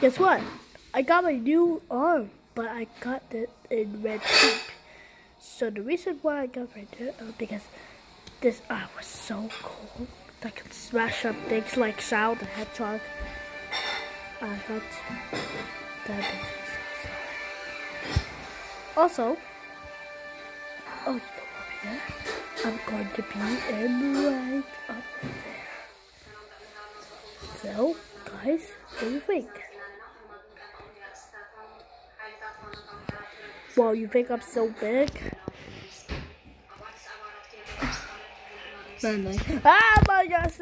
Guess what? I got my new arm, but I got it in red pink. So the reason why I got red uh, because this arm was so cool. I could smash up things like Shadow the Hedgehog. I got that. Also, oh, you know there? I'm going to be in right up there. So, guys, what do you think? Well, you pick I'm so big? Ah, my gosh!